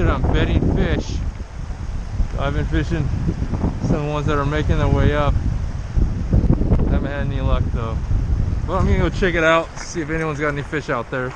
interested on betting fish. I've been fishing some ones that are making their way up. I Haven't had any luck though. But I'm gonna go check it out, see if anyone's got any fish out there.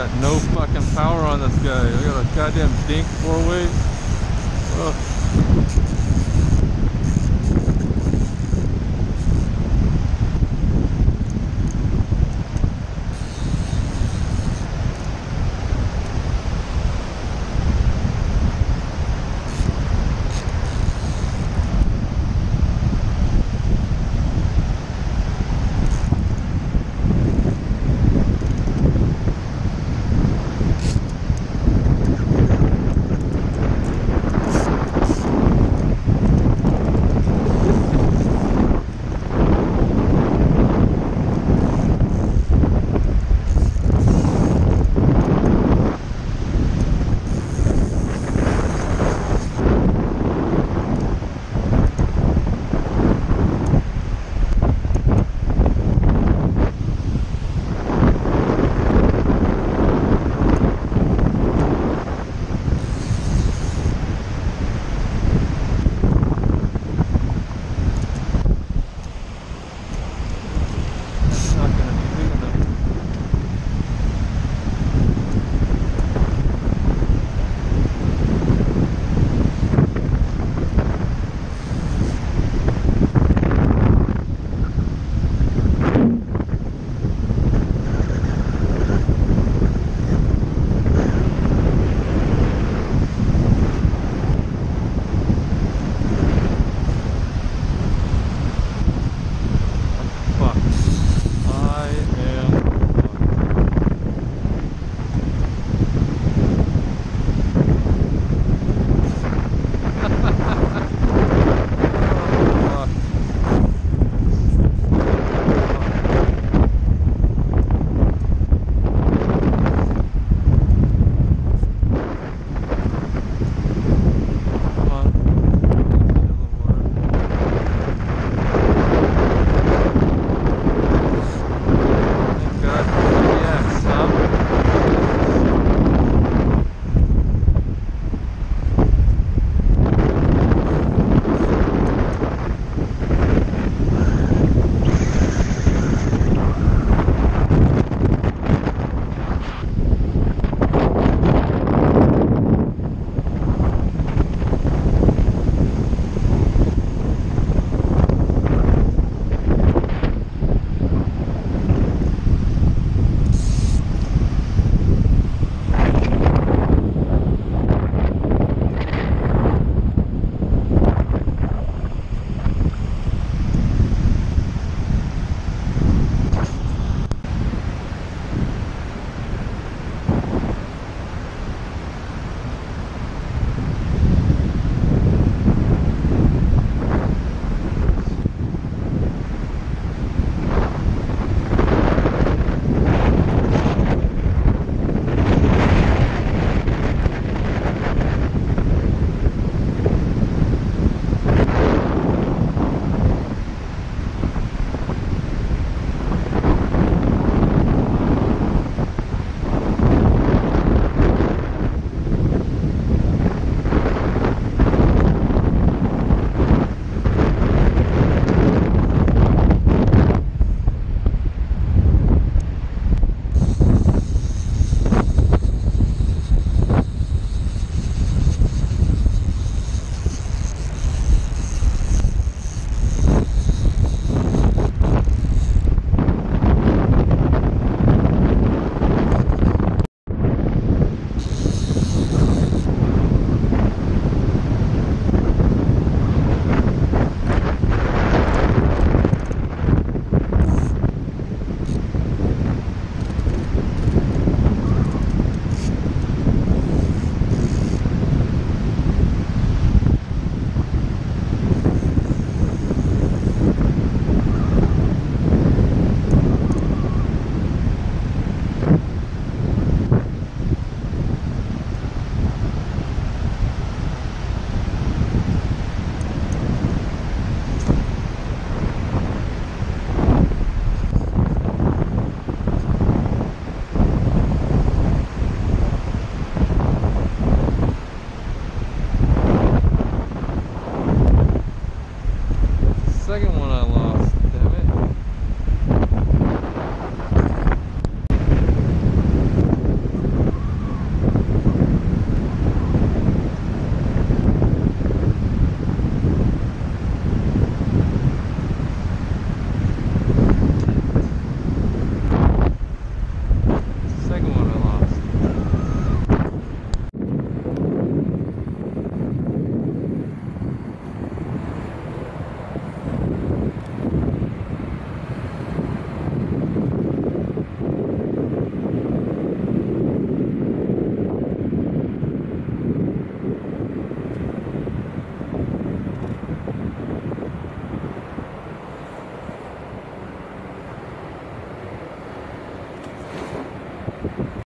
Got no fucking power on this guy. I got a goddamn dink four